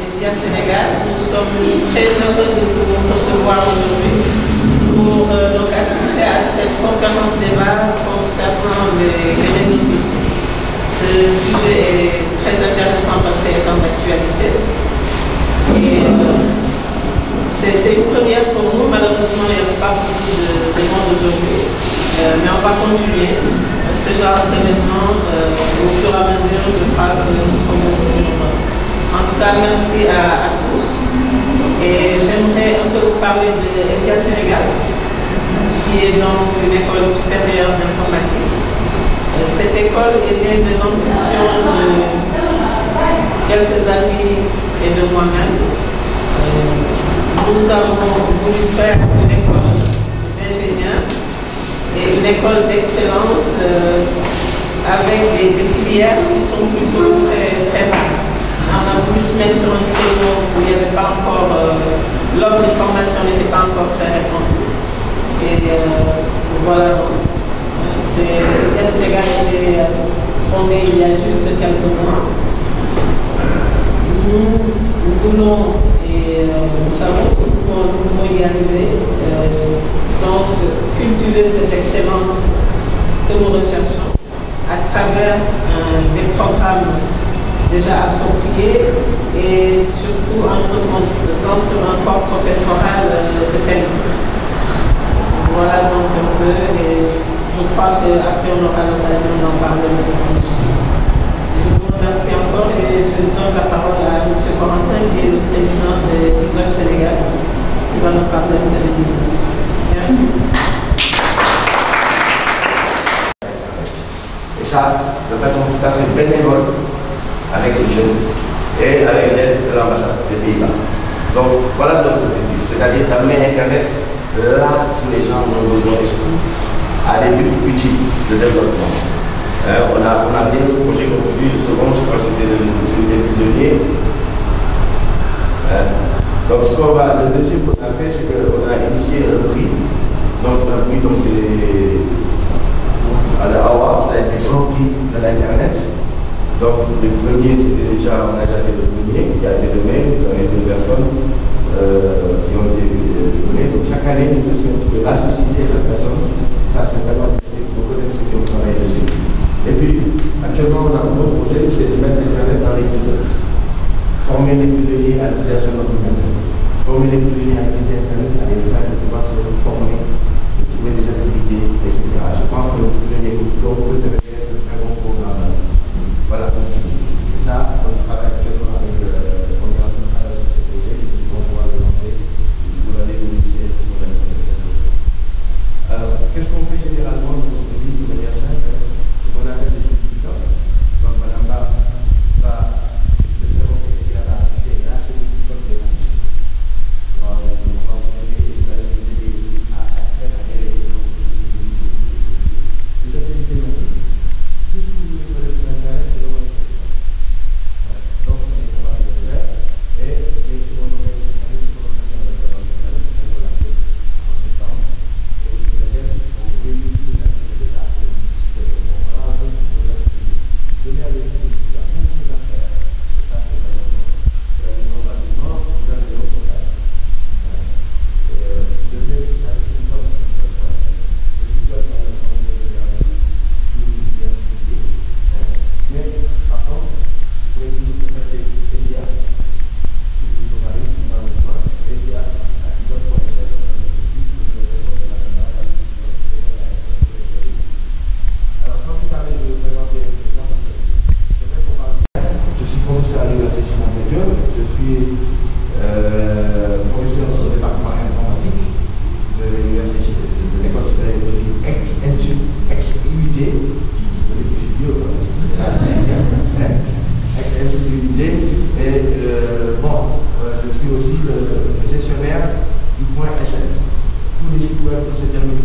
Nous sommes très heureux de vous recevoir aujourd'hui pour euh, assister à cette conférence débat concernant les, réseaux sociaux. Ce sujet est très intéressant parce qu'il est en actualité. Et euh, c'est une première pour nous. Malheureusement, il n'y a pas beaucoup de, de monde aujourd'hui. Euh, mais on va continuer ce genre d'événement au fur et à mesure de phrases que nous En tout cas, merci à, tous. Et j'aimerais un peu vous parler de l'ESIA Sénégal, qui est donc une école supérieure d'informatique. Euh, cette école née de l'ambition de quelques amis et de moi-même. nous avons voulu faire une école d'ingénieurs et une école d'excellence euh, avec des, des, filières qui sont plutôt très, très vagues. On a voulu se mettre sur un créneau où il n'y avait pas encore, euh, l'offre de formation n'était pas encore très répandue. Et euh, voilà, c'est Sénégal a été fondé il y a juste quelques mois. Nous, nous voulons et euh, nous savons que nous pouvons y arriver. Euh, donc, cultiver cette excellence que nous recherchons à travers des programmes déjà appropriés et surtout en reposant sur un corps professoral de qualité. Voilà donc un peu et je crois qu'après on aura l'occasion d'en parler. Je vous remercie encore et je donne la parole à M. Corentin qui est le président de l'ISOC Sénégal qui va nous parler de la Merci. Ça, de façon tout à fait bénévole avec ces jeunes et avec l'aide de l'ambassade des Pays-Bas. Donc voilà notre objectif, c'est-à-dire d'amener Internet là où les gens ont besoin à des buts utiles de développement. Euh, on, a, on a bien le projet aujourd'hui, le je crois que c'était des. Euh, donc ce qu'on va, le deuxième a fait, c'est qu'on a initié un prix. Donc un prix donc c'est à la AWA, ça a été grand prix de l'Internet. Donc le premier, c'était déjà, on a déjà fait le premier, qui a été donné, il y a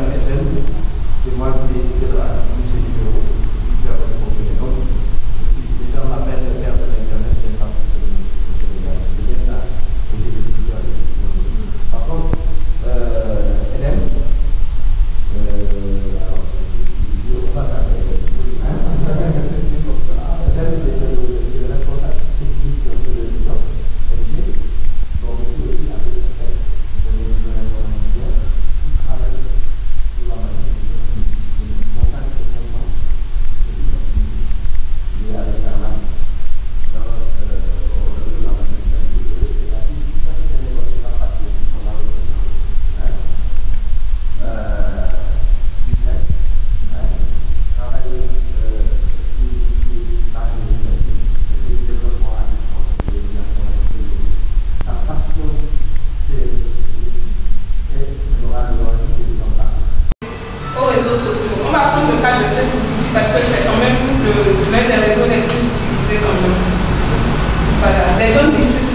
se terminent par SL, c'est moi qui ai fait la ces numéros qui permet de fonctionner. Donc, les gens m'appellent le père de l'Internet, je n'ai pas fonctionné au Sénégal. C'est bien ça. Et j'ai des vidéos à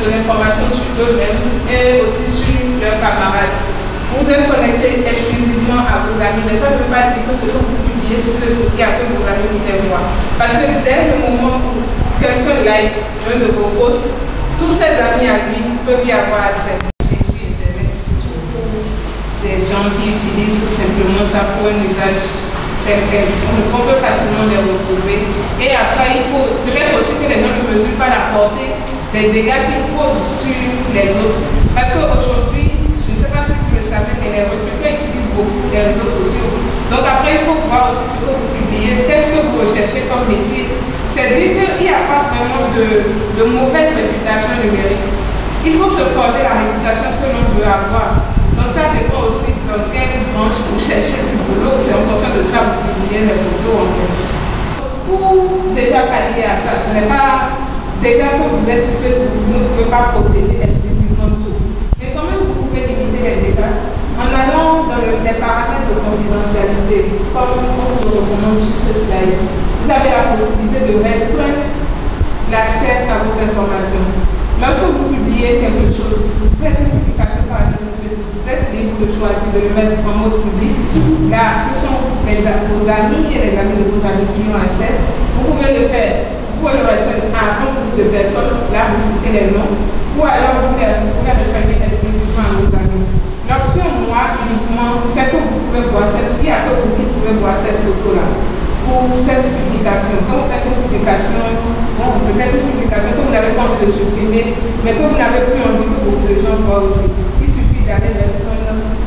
de l'information sur eux-mêmes et aussi sur leurs camarades. Vous êtes connecté exclusivement à vos amis, mais ça ne veut pas dire que ce que vous publiez sur Facebook, il y a que vos amis qui viennent voir. Parce que dès le moment où quelqu'un like un de vos posts, tous ses amis à lui peuvent y avoir accès. Des gens qui utilisent tout simplement ça pour un usage on peut facilement les retrouver. Et après, il faut peut-être aussi que les gens ne mesurent pas la portée des dégâts qu'ils posent sur les autres. Parce qu'aujourd'hui, je ne sais pas si vous le savez, mais les recruteurs utilisent beaucoup les réseaux sociaux. Donc après, il faut voir aussi ce que vous publiez, qu'est-ce que vous recherchez comme métier. C'est-à-dire qu'il n'y a pas vraiment de, mauvaise réputation numérique. Il faut se poser la réputation que l'on veut avoir. Donc ça dépend aussi dans quelle branche vous cherchez du boulot. C'est en fonction de ça que vous publiez les photos en fait. Pour déjà pallier à ça, ce n'est pas déjà que vous êtes que vous ne pouvez pas protéger exclusivement tout. Mais quand même, vous pouvez limiter les dégâts en allant dans le, les paramètres de confidentialité, comme on vous recommande sur ce slide. Vous avez la possibilité de restreindre l'accès à vos informations. Lorsque vous publiez quelque chose, vous faites une publication par exemple vous êtes libre de choisir de le mettre en mode public. Là, ce sont vos amis et les amis de vos amis qui ont accès. Vous pouvez le faire. Vous pouvez le restreindre à un groupe de personnes. Là, vous citez les noms. Ou alors, vous pouvez le restreindre exclusivement à vos amis. L'option moi uniquement fait que vous pouvez voir cette, il y a que vous pouvez voir cette photo-là pour cette publication. Quand vous faites une publication, bon, peut-être une publication que vous n'avez pas envie de supprimer, mais que vous n'avez plus envie que beaucoup de gens voient aussi. Il suffit d'aller vers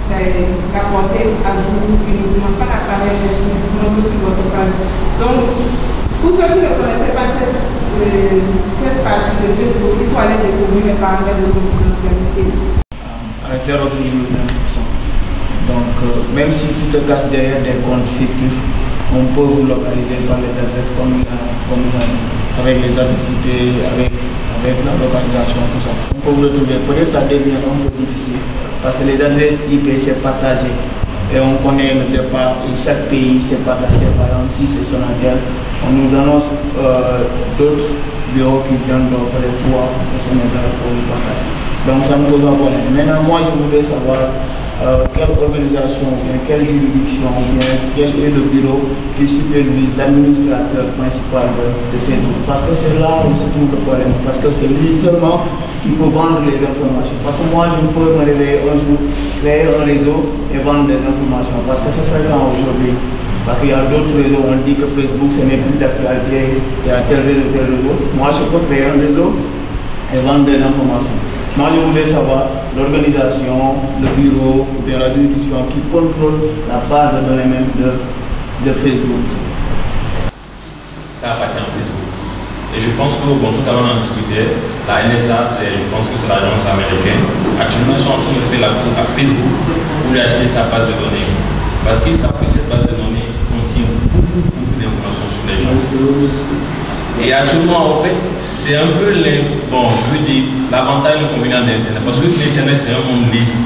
la portée à vous uniquement, pas l'appareil exclusivement que sur votre page. Donc, pour ceux qui ne connaissaient pas cette, euh, cette partie de Facebook, il faut aller découvrir les paramètres de confidentialité. 0,1%. Donc, euh, même si tu te caches derrière des comptes fictifs, on peut vous localiser par les adresses comme, avec les adressités, avec, avec la localisation, tout ça. On peut vous le trouver. Peut-être ça devient un peu difficile parce que les adresses IP c'est partagé. Et on connaît le départ, et chaque pays c'est partagé. Par exemple, si c'est Sonatel, on nous annonce euh, d'autres bureaux qui viennent dans les trois au Sénégal pour le partager. Donc ça nous pose un problème. Maintenant, moi je voudrais savoir euh, quelle organisation, bien, quelle juridiction, bien, quel est le bureau qui supervise l'administrateur principal de, de, Facebook. Parce que c'est là où se trouve le problème. Parce que c'est lui seulement qui peut vendre les informations. Parce que moi, je peux me réveiller un jour, créer un réseau et vendre des informations. Parce que c'est fréquent aujourd'hui. Parce qu'il y a d'autres réseaux, on dit que Facebook, ce n'est plus d'actualité, il y a tel réseau, tel réseau. Moi, je peux créer un réseau et vendre des informations. Moi, je voulais savoir l'organisation, le bureau, la juridiction qui contrôle la base de données même de, de Facebook. Ça appartient à Facebook. Et je pense que, bon, tout à l'heure on en discutait, la NSA, je pense que c'est l'agence américaine. Actuellement, ils sont en train de faire la course à Facebook pour lui acheter sa base de données. Parce qu'ils savent que cette base de données contient beaucoup, beaucoup d'informations sur les gens. Et actuellement, en fait, c'est un peu les, bon, je veux dire, l'avantage inconvénient d'Internet. Parce que l'Internet, c'est un monde libre.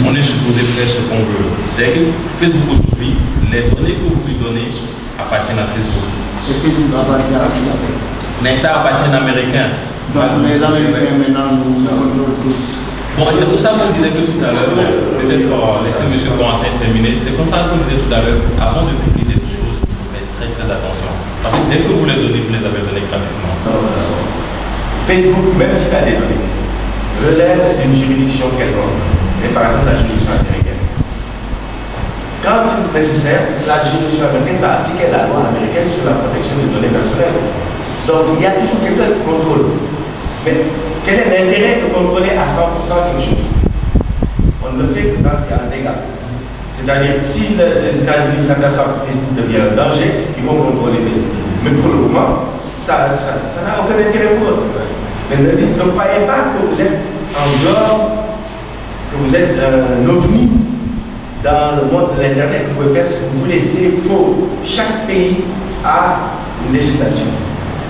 On est supposé faire ce qu'on veut. C'est que Facebook aujourd'hui, les données que vous lui donnez appartiennent à Facebook. Et Facebook appartient à qui Mais ça appartient aux Américains. Donc les Américains maintenant nous tous. Bon, c'est pour ça qu'on disait que tout à l'heure, peut-être pour laisser M. Corentin terminer, c'est comme ça qu'on disait tout à l'heure, avant de publier des choses, faites très très attention. Parce que dès que vous les donnez, vous les avez donnés gratuitement. Facebook, même s'il a des données, relève d'une juridiction quelconque, et par exemple la juridiction américaine. Quand nécessaire, la juridiction américaine va appliquer la loi américaine sur la protection des données personnelles. Donc il y a toujours quelqu'un qui contrôle. Mais quel est l'intérêt de contrôler à 100% quelque chose? On ne le fait que quand il y a un dégât. C'est-à-dire, si le, les États-Unis s'aperçoivent que Facebook devient un danger, ils vont contrôler Facebook. Mais pour le moment, ça n'a aucun intérêt pour eux. Mais ne, croyez pas que vous êtes en dehors, que vous êtes un ovni dans le monde de l'Internet. Vous pouvez faire ce que vous voulez. C'est faux. Chaque pays a une législation.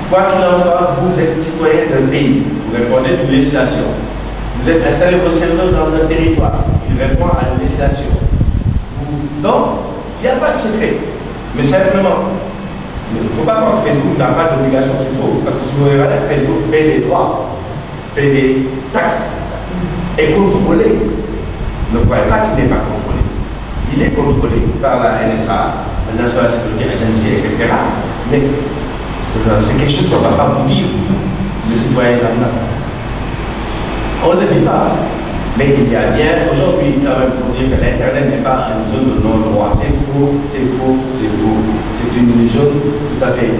Quoi qu'il en soit, vous êtes citoyen d'un pays. Vous répondez d'une législation. Vous êtes installé vos serveurs dans un territoire. Il répond à la législation. Donc, il n'y a pas de secret. Mais simplement, il ne faut pas croire que Facebook n'a pas d'obligation, c'est faux. Parce que si vous regardez Facebook paye des droits. paie des taxes, est contrôlé. Ne croyez pas qu'il n'est pas contrôlé. Il est contrôlé par la NSA, la National Security Agency, etc. Mais c'est quelque chose qu'on ne va pas vous dire, vous, les citoyens lambda. On ne le dit pas. Mais il y a bien, aujourd'hui, quand même, pour dire que l'Internet n'est pas une zone de non-droit. C'est faux, c'est faux, c'est faux. C'est une zone tout à fait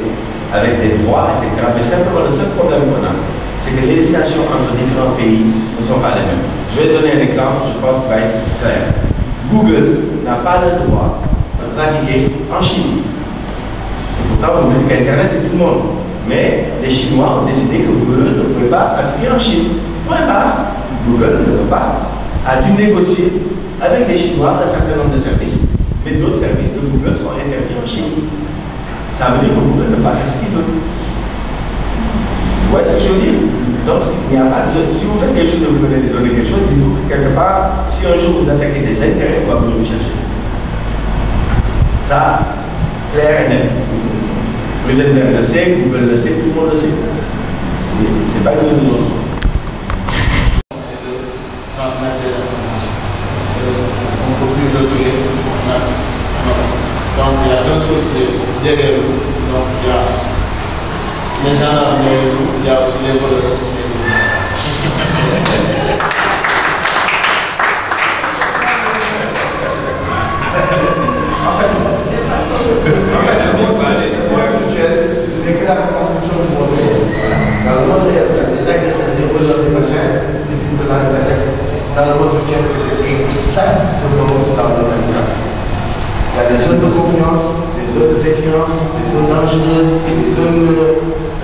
avec des droits, etc. Mais simplement, le seul problème qu'on a, c'est que les législations entre différents pays ne sont pas les mêmes. Je vais donner un exemple, je pense qu'il va être clair. Google n'a pas le droit de naviguer en Chine. Et pourtant, vous dites qu'Internet, c'est tout le monde. Mais les Chinois ont décidé que Google ne pouvait pas naviguer en Chine. Point barre. Google ne pas, a dû négocier avec les Chinois un certain nombre de services, mais d'autres services de Google sont interdits en Chine. Ça veut dire que Google ne pas faire ce qu'il veut. Vous voyez ce que je veux dire? Donc, il n'y a pas de... Si vous faites quelque chose vous voulez donner quelque chose, dites-vous que quelque part, si un jour vous attaquez des intérêts, on va vous chercher. Ça, clair et net. President le sait, Google le sait, tout le monde le sait. C'est pas une chose ဖြစ်တဲ့တဲ့လို့တော့ကြားမြင်သာတာမျိုးကြောက်စနေပေါ်လို့ des zones dangereuses, des zones,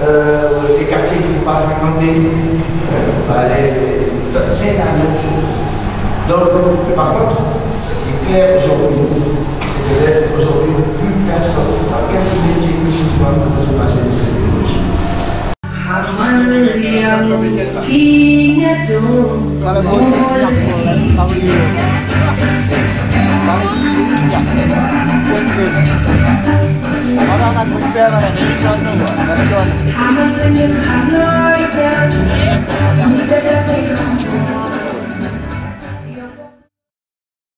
euh, des quartiers qu'il ne faut pas fréquenter. Euh, c'est la même chose. Donc, par contre, ce qui est clair aujourd'hui, c'est que aujourd'hui, plus personne, dans quelque métier que ce soit, ne peut se passer de cette technologie. Orang akan atmosfera na delikatna voda.